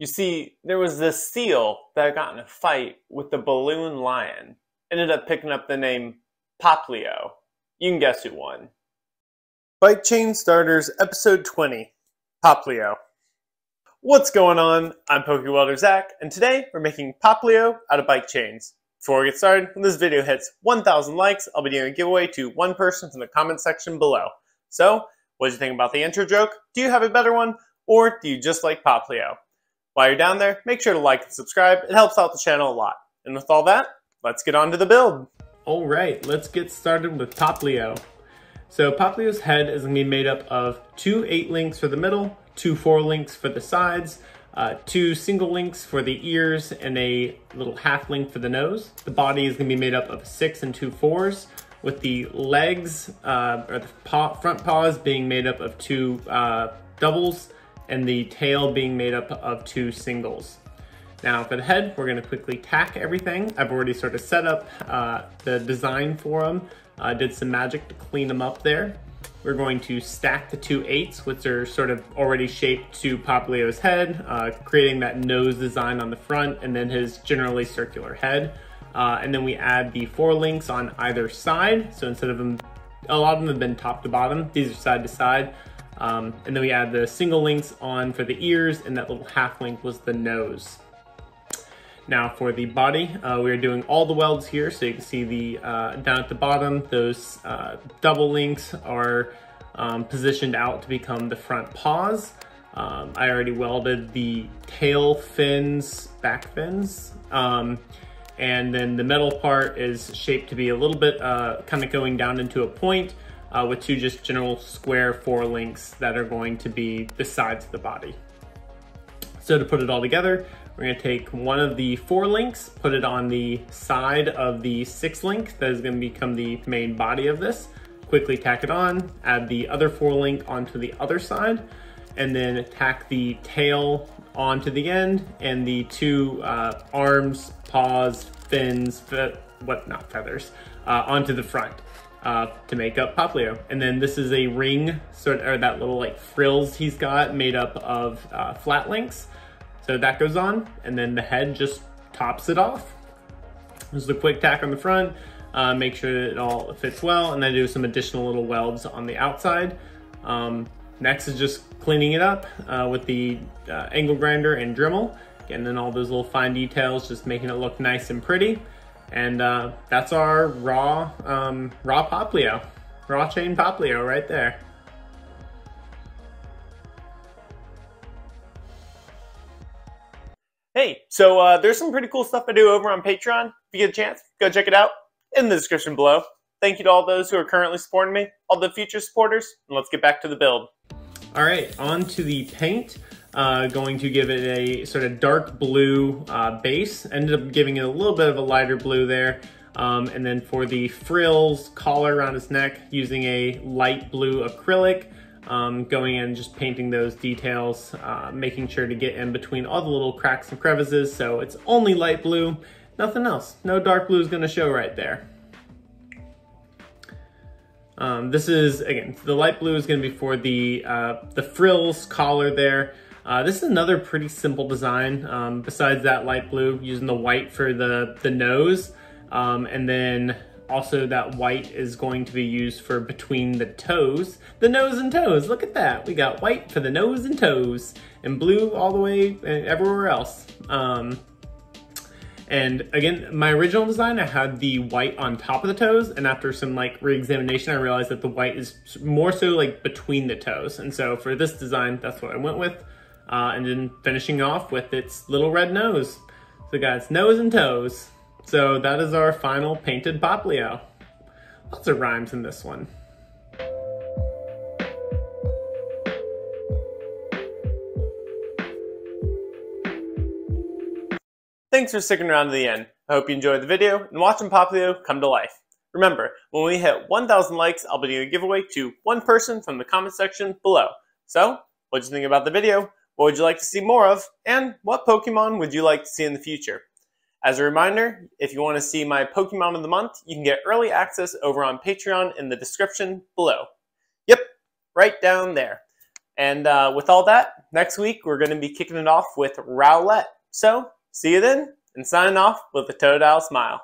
You see, there was this seal that got in a fight with the balloon lion. Ended up picking up the name Popplio. You can guess who won. Bike Chain Starters Episode 20 Popplio. What's going on? I'm PokeWelder Zach, and today we're making Popplio out of bike chains. Before we get started, when this video hits 1,000 likes, I'll be doing a giveaway to one person from the comment section below. So, what did you think about the intro joke? Do you have a better one? Or do you just like Popplio? While you're down there, make sure to like and subscribe. It helps out the channel a lot. And with all that, let's get on to the build. All right, let's get started with Popplio. So Popplio's head is gonna be made up of two eight links for the middle, two four links for the sides, uh, two single links for the ears, and a little half link for the nose. The body is gonna be made up of six and two fours, with the legs, uh, or the paw, front paws being made up of two uh, doubles, and the tail being made up of two singles. Now for the head, we're gonna quickly tack everything. I've already sort of set up uh, the design for them. I uh, did some magic to clean them up there. We're going to stack the two eights, which are sort of already shaped to Popplio's head, uh, creating that nose design on the front and then his generally circular head. Uh, and then we add the four links on either side. So instead of them, a lot of them have been top to bottom, these are side to side. Um, and then we add the single links on for the ears and that little half link was the nose. Now for the body, uh, we're doing all the welds here. So you can see the uh, down at the bottom, those uh, double links are um, positioned out to become the front paws. Um, I already welded the tail fins, back fins. Um, and then the metal part is shaped to be a little bit uh, kind of going down into a point uh, with two just general square four links that are going to be the sides of the body. So to put it all together, we're gonna take one of the four links, put it on the side of the six link that is gonna become the main body of this, quickly tack it on, add the other four link onto the other side, and then tack the tail onto the end and the two uh, arms, paws, fins, what, not feathers, uh, onto the front uh, to make up Popplio. And then this is a ring, sort of, or that little like frills he's got made up of uh, flat links. So that goes on, and then the head just tops it off. This is a quick tack on the front, uh, make sure it all fits well, and then do some additional little welds on the outside. Um, next is just cleaning it up uh, with the uh, angle grinder and Dremel, getting in all those little fine details, just making it look nice and pretty. And uh, that's our raw, um, raw Popplio, raw chain Popplio right there. Hey, so uh, there's some pretty cool stuff I do over on Patreon. If you get a chance, go check it out in the description below. Thank you to all those who are currently supporting me, all the future supporters, and let's get back to the build. All right, on to the paint. Uh, going to give it a sort of dark blue uh, base. Ended up giving it a little bit of a lighter blue there. Um, and then for the frills, collar around his neck, using a light blue acrylic. Um, going in just painting those details, uh, making sure to get in between all the little cracks and crevices. So it's only light blue, nothing else. No dark blue is going to show right there. Um, this is, again, the light blue is going to be for the, uh, the frills collar there. Uh, this is another pretty simple design. Um, besides that light blue, using the white for the, the nose. Um, and then also that white is going to be used for between the toes. The nose and toes, look at that. We got white for the nose and toes and blue all the way everywhere else. Um, and again, my original design, I had the white on top of the toes, and after some like re-examination, I realized that the white is more so like between the toes. And so for this design, that's what I went with uh, and then finishing off with its little red nose. So got its nose and toes. So that is our final painted Popplio. Lots of rhymes in this one. Thanks for sticking around to the end. I hope you enjoyed the video and watching Popplio come to life. Remember, when we hit 1,000 likes, I'll be doing a giveaway to one person from the comment section below. So, what did you think about the video? What would you like to see more of? And what Pokemon would you like to see in the future? As a reminder, if you want to see my Pokemon of the Month, you can get early access over on Patreon in the description below. Yep, right down there. And uh, with all that, next week we're going to be kicking it off with Rowlet. So see you then, and signing off with a Totodile smile.